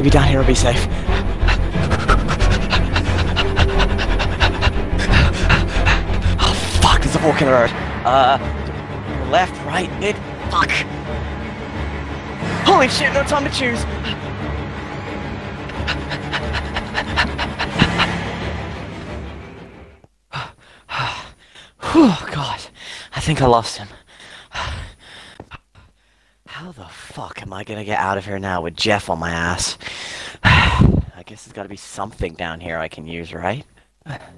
Maybe down here will be safe. Oh fuck, there's a fork in the road. Uh, left, right, mid, fuck. Holy shit, no time to choose. Whew, God, I think I lost him. How the fuck am I gonna get out of here now with Jeff on my ass? I guess there's gotta be something down here I can use, right?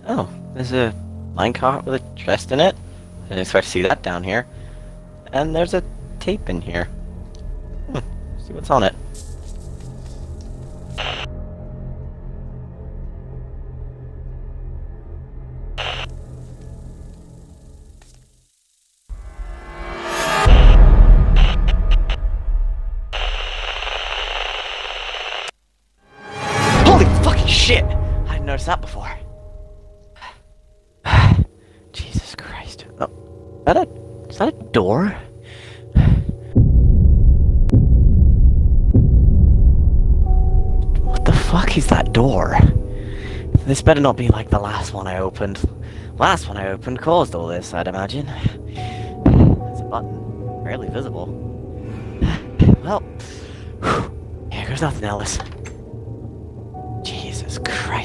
Oh, there's a minecart with a chest in it. I didn't expect to see that down here. And there's a tape in here. Hmm, see what's on it. I didn't notice that before. Jesus Christ. Oh, is that a, is that a door? What the fuck is that door? This better not be like the last one I opened. Last one I opened caused all this, I'd imagine. There's a button. Barely visible. Well, here goes nothing, Ellis.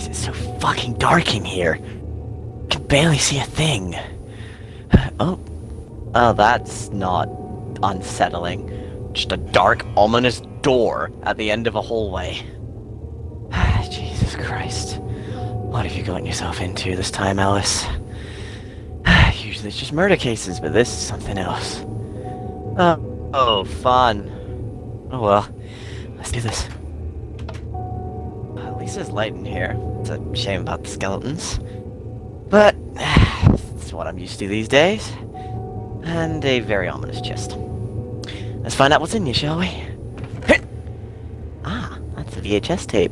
It's so fucking dark in here. I Can barely see a thing. Oh. Oh, that's not unsettling. Just a dark, ominous door at the end of a hallway. Jesus Christ. What have you gotten yourself into this time, Ellis? Usually it's just murder cases, but this is something else. Oh, oh, fun. Oh well. Let's do this. Least there's light in here. It's a shame about the skeletons. But, it's what I'm used to these days. And a very ominous chest. Let's find out what's in you, shall we? Ah, that's a VHS tape.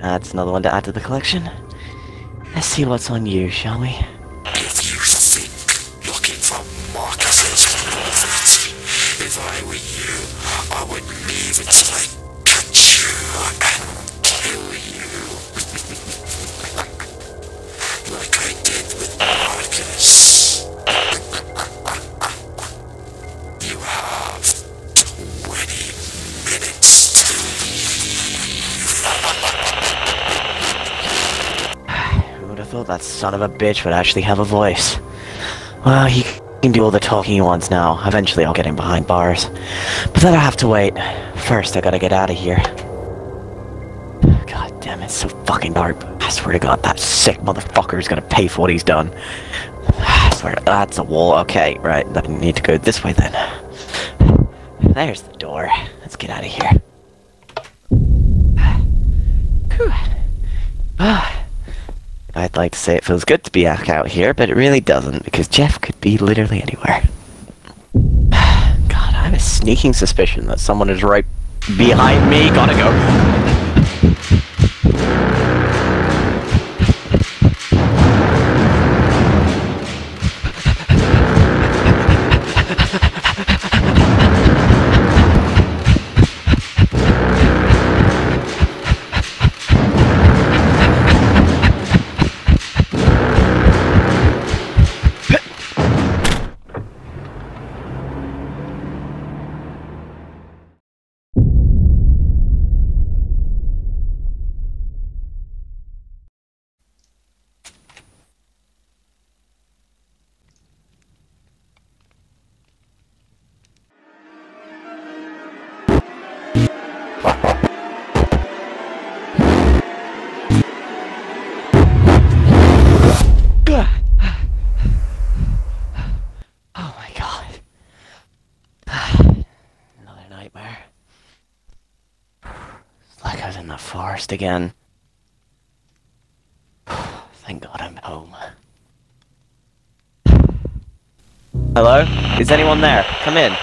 That's another one to add to the collection. Let's see what's on you, shall we? If you think looking for Marcus's closet, if I were you, I would leave until I catch you and that son of a bitch would actually have a voice? Well, he can do all the talking he wants now. Eventually I'll get him behind bars. But then I have to wait. First, I gotta get out of here. It's so fucking dope. I swear to God, that sick motherfucker is gonna pay for what he's done. I swear, that's a wall. Okay, right. I need to go this way then. There's the door. Let's get out of here. I'd like to say it feels good to be back out here, but it really doesn't, because Jeff could be literally anywhere. God, I have a sneaking suspicion that someone is right behind me. Gotta go. In the forest again. Thank god I'm home. Hello? Is anyone there? Come in.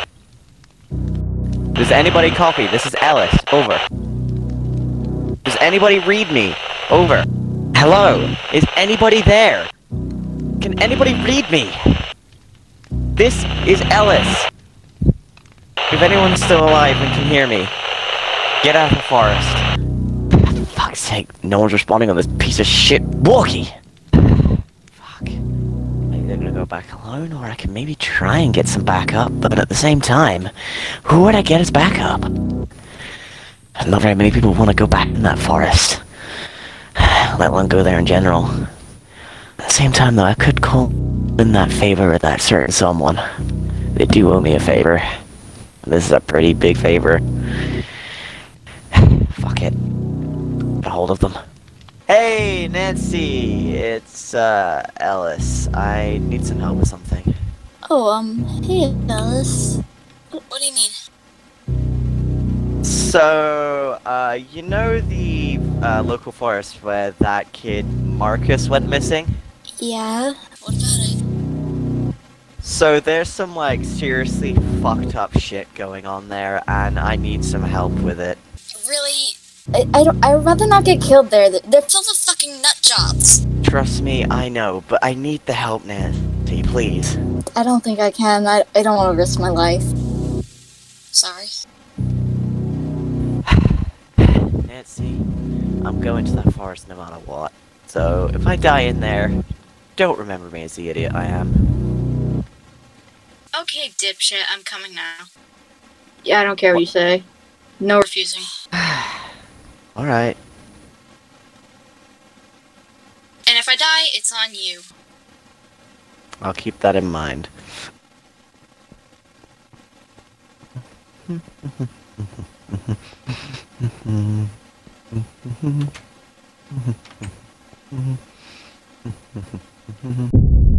Does anybody copy? This is Ellis. Over. Does anybody read me? Over. Hello? Is anybody there? Can anybody read me? This is Ellis. If anyone's still alive and can hear me, get out of the forest. Sake, no one's responding on this piece of shit walkie. Fuck. I'm either gonna go back alone, or I can maybe try and get some backup. But at the same time, who would I get as backup? Not very many people want to go back in that forest. Let alone go there in general. At the same time, though, I could call in that favor of that certain someone. They do owe me a favor. This is a pretty big favor. Get a hold of them. Hey, Nancy! It's, uh, Ellis. I need some help with something. Oh, um, hey, Ellis. What, what do you need? So, uh, you know the, uh, local forest where that kid Marcus went missing? Yeah? What about it? So there's some like seriously fucked up shit going on there, and I need some help with it. Really? I, I don't, I'd rather not get killed there. They're, they're full of fucking nut jobs. Trust me, I know, but I need the help, Nancy, please. I don't think I can. I, I don't want to risk my life. Sorry. Nancy, I'm going to that forest no matter what. So if I die in there, don't remember me as the idiot I am. Okay, dipshit, I'm coming now. Yeah, I don't care what you say. No refusing. Alright. And if I die, it's on you. I'll keep that in mind.